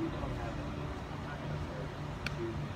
we don't have it.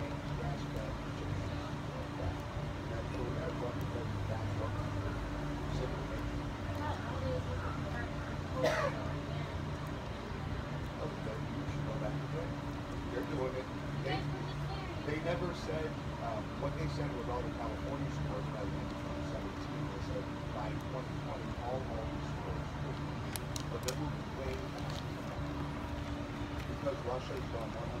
never said um, what they said was all the California stores by the end of 2017. They said by 2020 all Aldi stores would be, but they're moving way because Russia has gone 100.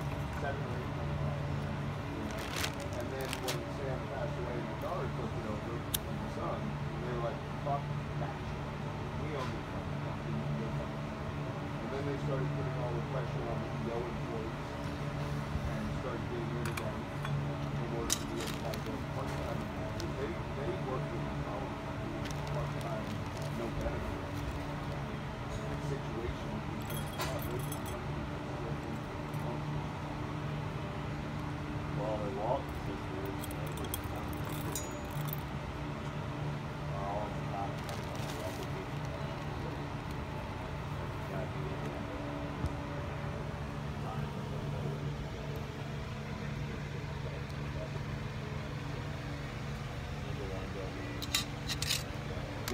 then they started putting all the pressure on the EO employees and started getting rid of them in order to be able to have those part-time employees. They, they work with the college part-time, no benefit situation because a lot of those companies are working Well, they walk the situation.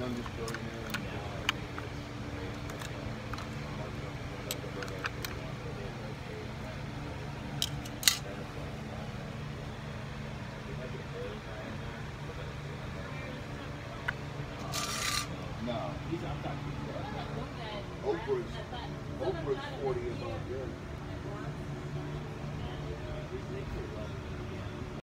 I'm just showing you. No. Oprah's, Oprah's 40 years old. Yeah.